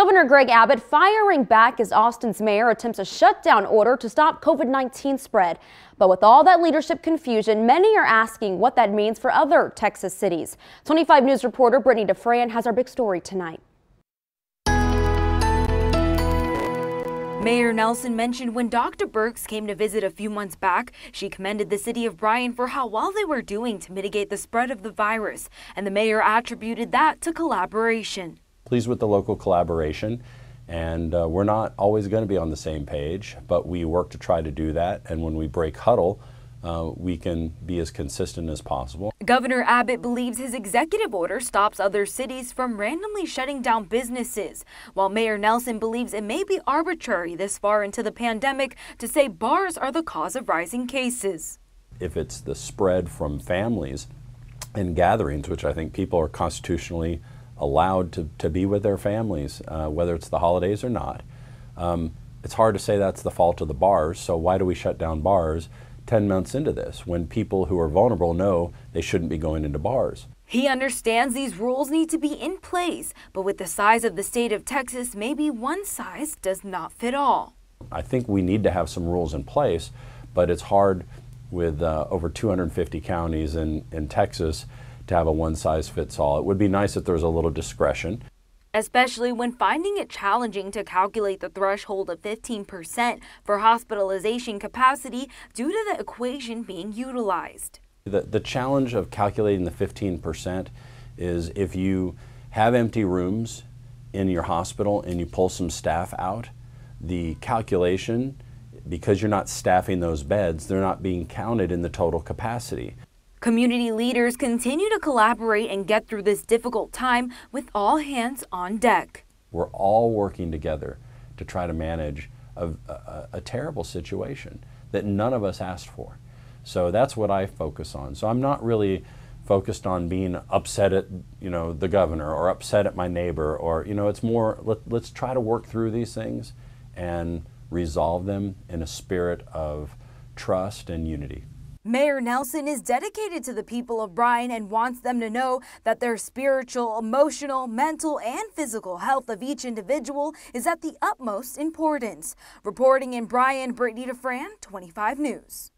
Governor Greg Abbott firing back as Austin's mayor attempts a shutdown order to stop COVID-19 spread. But with all that leadership confusion, many are asking what that means for other Texas cities. 25 News reporter Brittany DeFran has our big story tonight. Mayor Nelson mentioned when Dr. Birx came to visit a few months back, she commended the city of Bryan for how well they were doing to mitigate the spread of the virus, and the mayor attributed that to collaboration. Pleased with the local collaboration, and uh, we're not always going to be on the same page, but we work to try to do that, and when we break huddle, uh, we can be as consistent as possible. Governor Abbott believes his executive order stops other cities from randomly shutting down businesses, while Mayor Nelson believes it may be arbitrary this far into the pandemic to say bars are the cause of rising cases. If it's the spread from families and gatherings, which I think people are constitutionally allowed to, to be with their families, uh, whether it's the holidays or not, um, it's hard to say that's the fault of the bars, so why do we shut down bars? 10 months into this when people who are vulnerable know they shouldn't be going into bars. He understands these rules need to be in place, but with the size of the state of Texas, maybe one size does not fit all. I think we need to have some rules in place, but it's hard with uh, over 250 counties in, in Texas to have a one size fits all. It would be nice if there was a little discretion especially when finding it challenging to calculate the threshold of 15% for hospitalization capacity due to the equation being utilized. The, the challenge of calculating the 15% is if you have empty rooms in your hospital and you pull some staff out, the calculation, because you're not staffing those beds, they're not being counted in the total capacity. Community leaders continue to collaborate and get through this difficult time with all hands on deck. We're all working together to try to manage a, a, a, terrible situation that none of us asked for. So that's what I focus on. So I'm not really focused on being upset at you know the governor or upset at my neighbor or you know it's more let, let's try to work through these things and resolve them in a spirit of trust and unity. Mayor Nelson is dedicated to the people of Bryan and wants them to know that their spiritual, emotional, mental, and physical health of each individual is at the utmost importance. Reporting in Bryan, Brittany DeFran, 25 News.